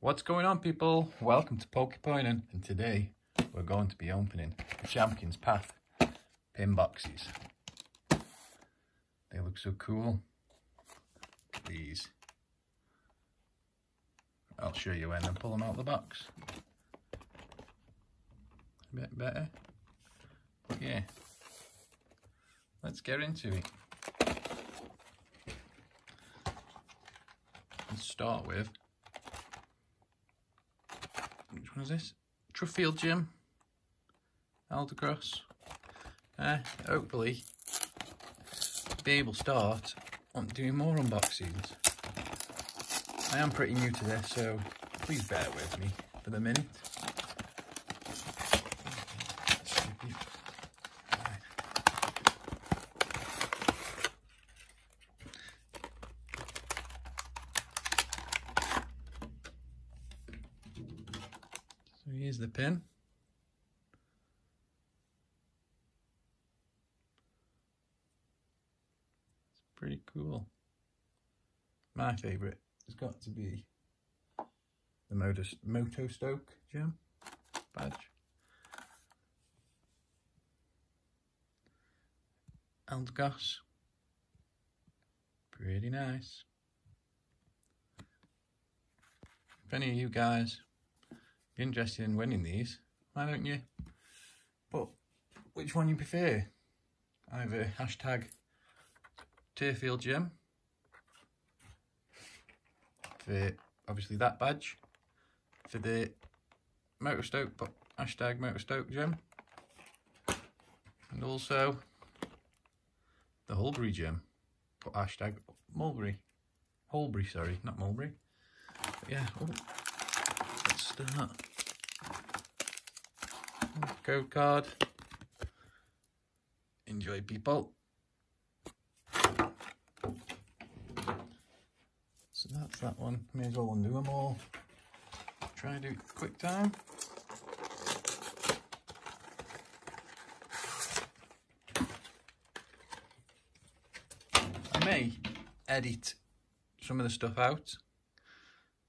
What's going on people? Welcome to PokePointon and today we're going to be opening the Champions Path pin boxes. They look so cool. These. I'll show you when I pull them out of the box. A bit better. Yeah. Let's get into it. Let's start with which one is this? Turffield Gym, Eldegoss. Uh, hopefully, be able to start on doing more unboxings. I am pretty new to this, so please bear with me for the minute. So here's the pin. It's pretty cool. My favourite has got to be the Moto, Moto Stoke gem badge. Eldegoss. Pretty nice. If any of you guys interested in winning these, why don't you put which one you prefer? Either hashtag Tearfield Gem for obviously that badge for the Motostoke, but hashtag Motostoke Gem and also the Hulbury Gem, put hashtag Mulberry, Hulbury, sorry, not Mulberry. But yeah, oh, let's start. Code card. Enjoy, people. So that's that one. May as well undo them all. Try and do it quick time. I may edit some of the stuff out.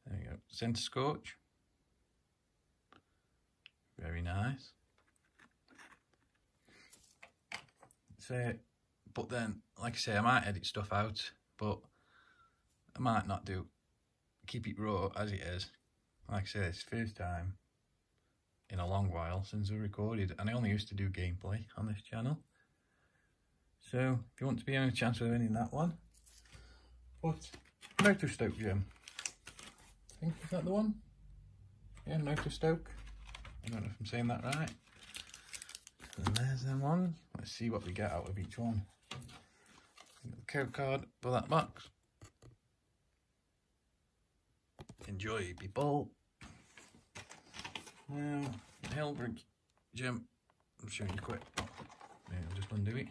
There you go, Centiskorch. Very nice. So, but then, like I say, I might edit stuff out, but I might not do, keep it raw as it is. Like I say, it's first time in a long while since I recorded, and I only used to do gameplay on this channel. So, if you want to be on a chance of winning that one, but Motostoke Gym. I think, is that the one? Yeah, Motostoke. I don't know if I'm saying that right. And there's them one. Let's see what we get out of each one. Code card for that box. Enjoy, people. Now, Hellbridge Gem. I'm showing you quick. Yeah, I'll just undo it.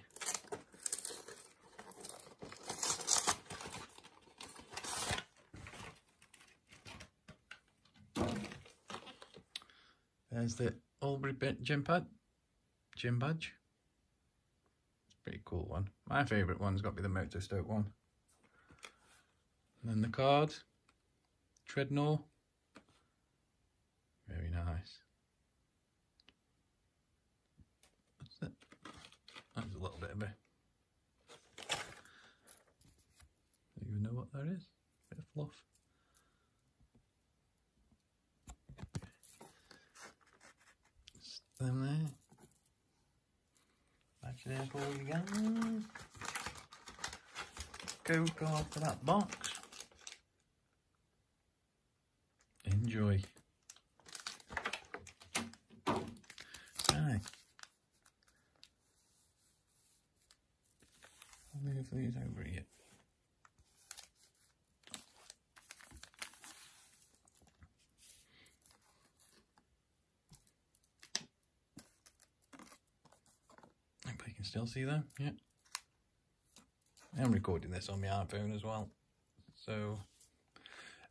There's the Albury gym pad, gym badge. It's a pretty cool one. My favourite one's got to be the Motostoke one. And then the card, Drednaw. Very nice. What's that? That's a little bit of a. Don't even know what that is. Bit of fluff. them there. Back there for you guys. Code card for that box. Enjoy. Right. I'll move these over here. Still see them. Yeah. I'm recording this on my iPhone as well. So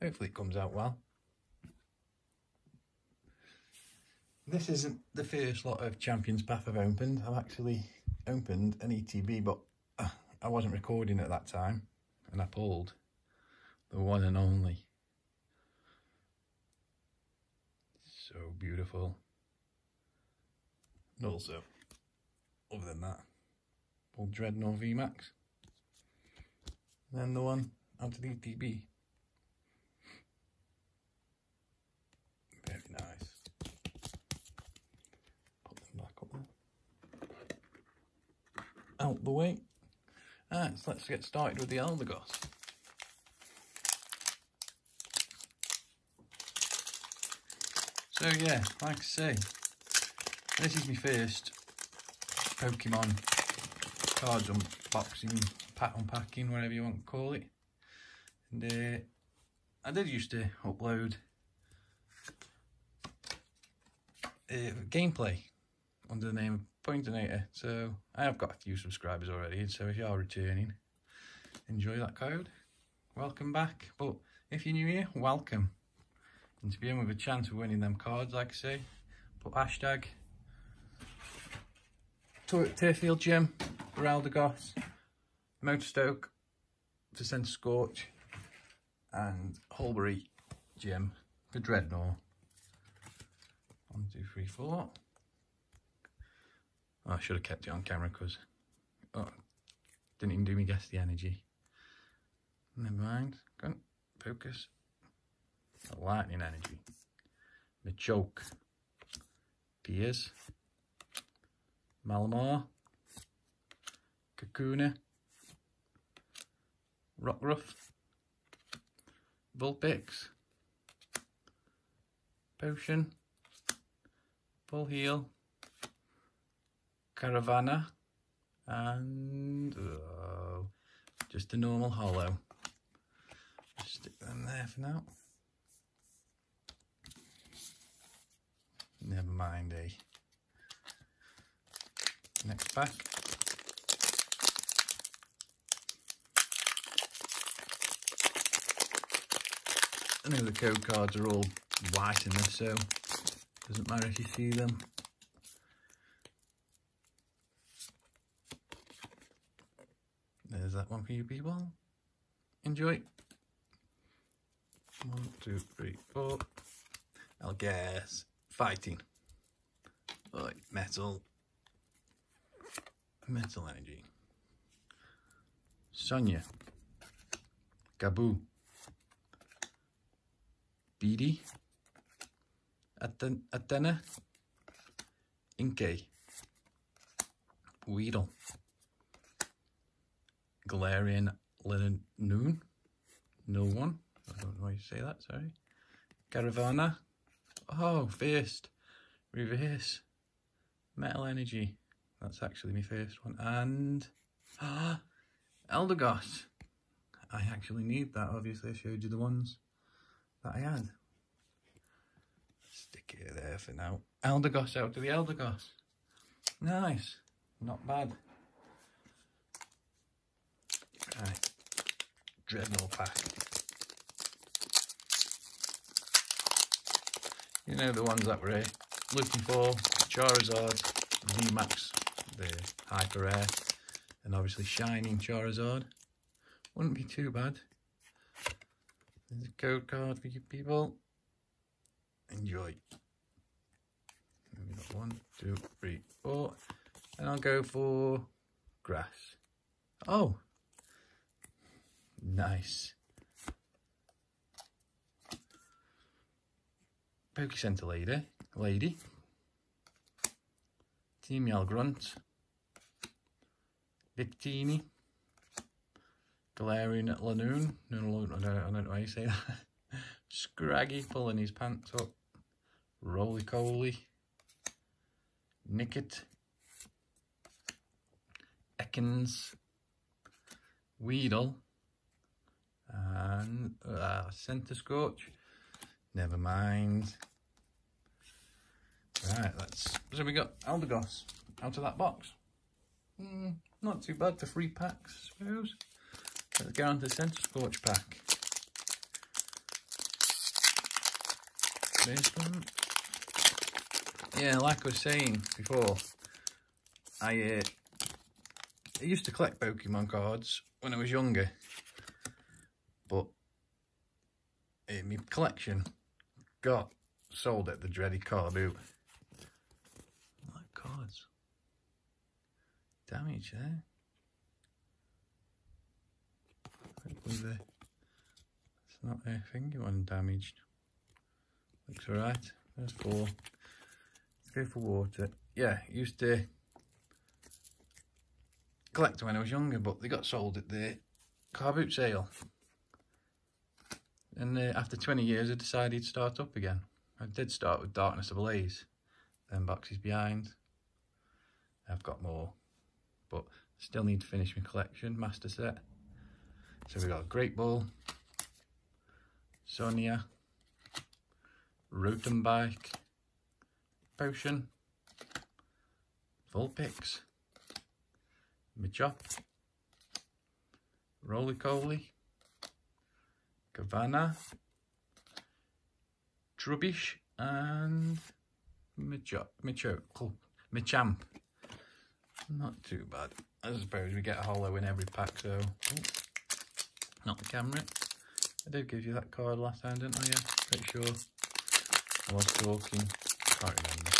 hopefully it comes out well. This isn't the first lot of Champions Path I've opened. I've actually opened an ETB, but uh, I wasn't recording at that time. And I pulled the one and only So beautiful. And also, other than that, old Drednaw VMAX. Then the one out of the DB. Very nice. Put them back up there. Out the way. Alright, so let's get started with the Eldegoss. So yeah, like I say, this is my first Pokemon cards unboxing, pack unpacking, whatever you want to call it. And uh, I did used to upload uh, gameplay under the name of Pointinator. So I have got a few subscribers already. So if you are returning, enjoy that code. Welcome back. But if you're new here, welcome. And to be in with a chance of winning them cards, like I say, put hashtag Turffield Gym for Eldegoss, Motostoke for Scorch and Hulbury Gym for Drednaw. One, two, three, four. Oh, I should have kept it on camera because oh, didn't even do me guess the energy. Never mind. Go on, focus. Lightning energy. The Machoke. Piers. Malamar. Kakuna. Rockruff. Vulpix. Potion. Full Heal. Carvanha. And oh, just a normal hollow. Stick them there for now. Never mind, eh? Next pack. I know the code cards are all white in this, so doesn't matter if you see them. There's that one for you people. Enjoy. One, two, three, four. I'll guess fighting. Like metal. Metal energy. Sonia. Gabu. Beady. Athena. Inkay. Weedle. Galarian Linen Noon. No one. I don't know why you say that, sorry. Carvanha. Oh, first. Reverse. Metal Energy. That's actually my first one. And ah, Eldegoss. I actually need that. Obviously, I showed you the ones that I had. Stick it there for now. Eldegoss out to the Eldegoss. Nice. Not bad. Right. Drednaw pack. You know the ones that we're looking for. Charizard, VMAX, the Hyper Rare, and obviously Shining Charizard. Wouldn't be too bad. There's a code card for you people. Enjoy. We've got one, two, three, four. And I'll go for grass. Oh, nice. Pokecenter lady, lady. Team Yell Grunt. Victini. Galarian Linoone. No, no, I don't, I don't know how you say that. Scraggy pulling his pants up. Rolycoly. Nickit. Ekans. Weedle. And uh, Centiskorch. Never mind. Right, let's. So we got Eldegoss out of that box. Mm, not too bad for three packs, I suppose. Let's go on to the Scorch pack. This one. Yeah, like I was saying before, I, uh, I used to collect Pokemon cards when I was younger, but uh, my collection got sold at the dreaded car boot. Like cards. Damage there. Hopefully the, it's not a finger one damaged. Looks alright. There's four. Go for water. Yeah, used to collect when I was younger, but they got sold at the car boot sale. And uh, after 20 years, I decided to start up again. I did start with Darkness Ablaze, then Boxes Behind. I've got more, but still need to finish my collection, master set. So we got Great Ball, Sonia, Rotom Bike, Potion, Vulpix, Machop, Rolycoly, Gavanna, Trubbish, and Machop, Machop, Machamp. Not too bad. I suppose we get a hollow in every pack, so... not the camera. I did give you that card last time, didn't I? Yeah, pretty sure. I was talking. Can't remember.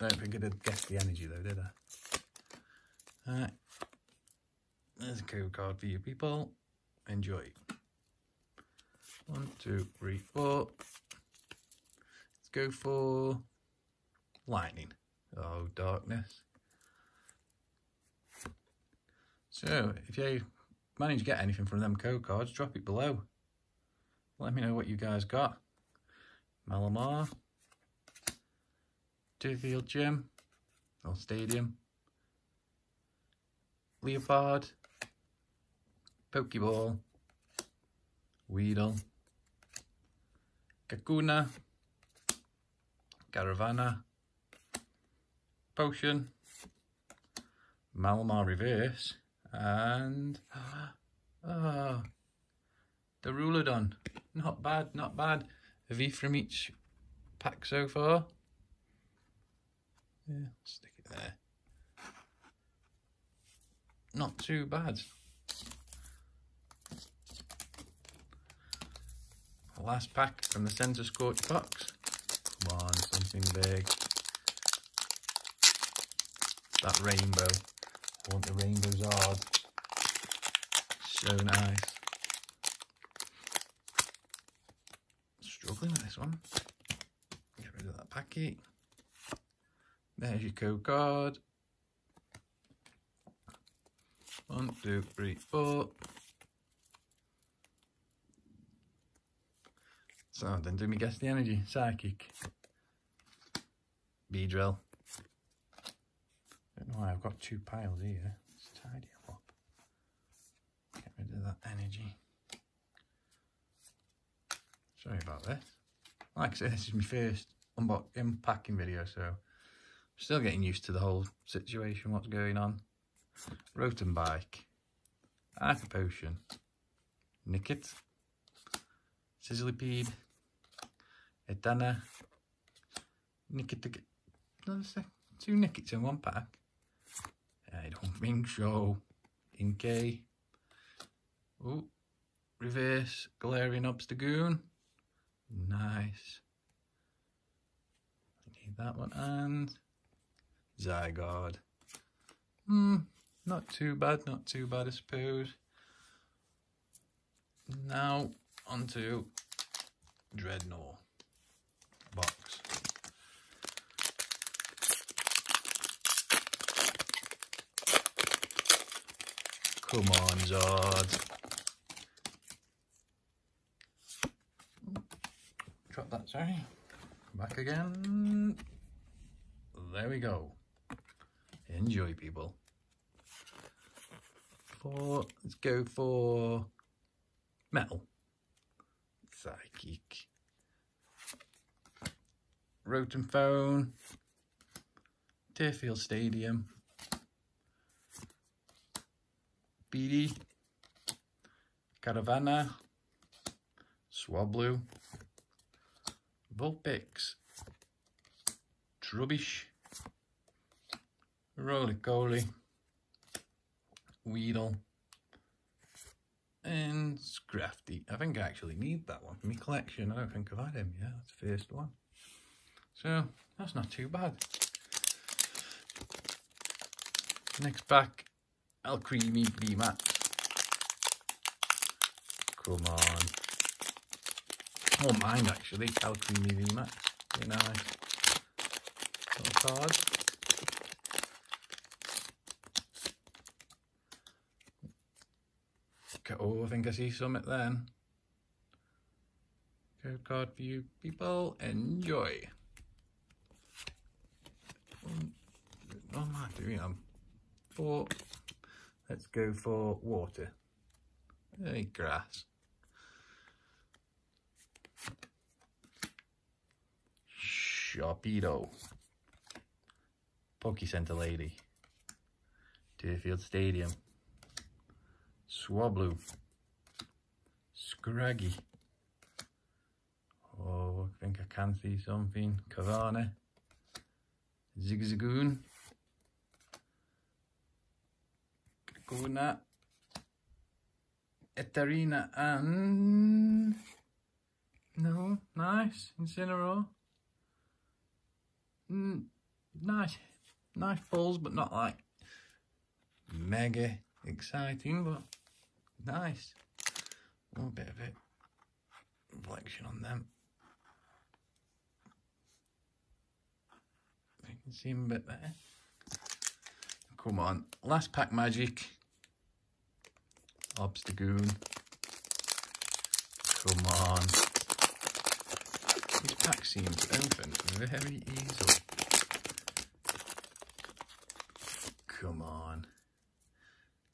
I don't think I did guess the energy though, did I? Alright. There's a code card for you people. Enjoy. One, two, three, four. Let's go for lightning. Oh, darkness. So, if you manage to get anything from them code cards, drop it below. Let me know what you guys got. Malamar, Turffield Gym, or Stadium, Leopard, Pokeball, Weedle, Kakuna, Carvanha, Potion, Malamar Reverse, and oh, the Duraludon. Not bad, not bad. A V from each pack so far. Yeah, stick it there. Not too bad. Last pack from the Centiskorch box. Come on, something big. That rainbow. Want the rainbows hard. So nice. Struggling with this one. Get rid of that packet. There's your code card. One, two, three, four. So then do me guess the energy. Psychic. Beedrill. Don't know why I've got two piles here. Let's tidy them up. Get rid of that energy. Sorry about this. Like I said, this is my first unpacking video, so I'm still getting used to the whole situation, what's going on. Rotom Bike, Hyper Potion, Nickit, Sizzlipede, Edana, Nickit, two Nickits in one pack. I don't think so. Inkay. Oh, reverse Galarian Obstagoon. Nice. I need that one and Zygarde. Hmm, not too bad, not too bad I suppose. Now onto Drednaw box. Come on, Zard. Drop that, sorry. Back again. There we go. Enjoy, people. For, let's go for metal. Psychic. Rotom Phone. Deerfield Stadium. Speedy, Carvanha, Swablu, Vulpix, Trubbish, Rolycoly, Weedle, And Scrafty. I think I actually need that one for my collection. I don't think I've had him yet. That's the first one. So, that's not too bad. Next pack, Alcremie VMAX. Come on. Oh, mine actually, Alcremie VMAX. Very nice. Little card. Oh, I think I see something then. Card for you people. Enjoy. Am I doing? I'm four. Let's go for water. Hey, grass. Sharpedo. Poke Center Lady. Deerfield Stadium. Swablu. Scraggy. Oh, I think I can see something. Cavani. Zigzagoon. Guna. Eterina and... No, nice. Incineroar. Mm, nice. Nice balls, but not like mega exciting, but nice. A little bit of it. Reflection on them. You can see them a bit there. Come on. Last pack magic. Obstagoon. Come on. This pack seems open very easily. Come on.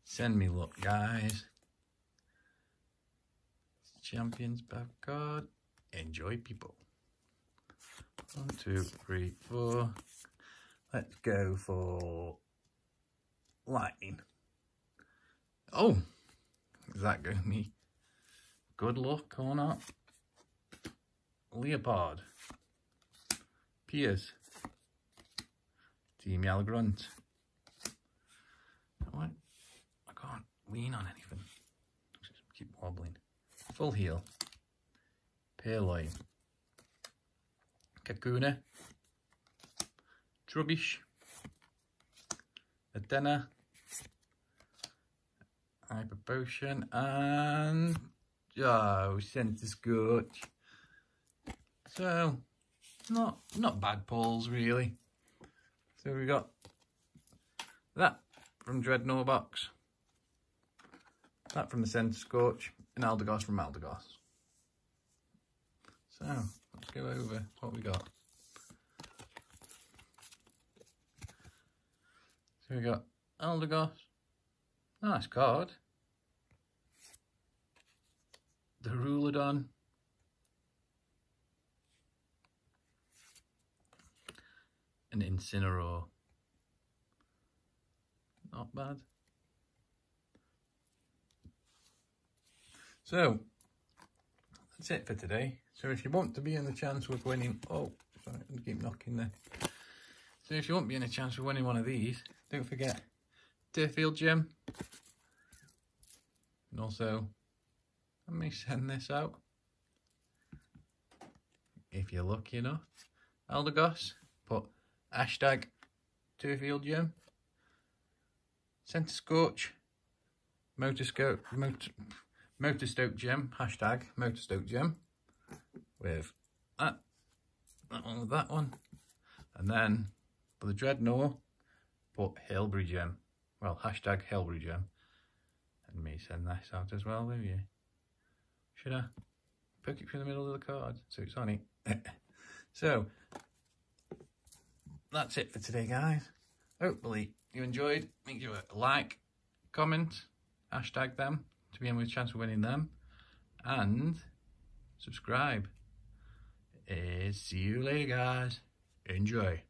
Send me luck, guys. Champions back card. Enjoy, people. One, two, three, four. Let's go for lightning. Oh, is that going to be good luck or not? Leopard. Piers. Team Yellow Grunt. What? I can't lean on anything. Just keep wobbling. Full Heal. Purrloin. Kakuna. Trubbish. Adena. Hyper Potion. And... Oh, Centiskorch. So, not not bad pulls, really. So we got that from Drednaw box. That from the Centiskorch. And Eldegoss from Eldegoss. So, let's go over what we got. So we got Eldegoss. Nice card. The Duraludon. An Incineroar. Not bad. So, that's it for today. So if you want to be in the chance of winning... Oh, sorry, I keep knocking there. So if you want to be in a chance of winning one of these, don't forget Deerfield Gem. And also, let me send this out. If you're lucky enough. Eldegoss, put hashtag Deerfield Gem. Centiskorch, Motorscope, Motor, Motostoke Gem, hashtag Motostoke Gem. With that, that one with that one. And then for the Drednaw, put Hailberry Gem. Well, hashtag Hailberry Gem. And me send this out as well, will you? Should I poke it through the middle of the card so it's on it? so, that's it for today, guys. Hopefully you enjoyed. Make sure a like, comment, hashtag them to be in with a chance of winning them, and subscribe. Uh, see you later, guys. Enjoy.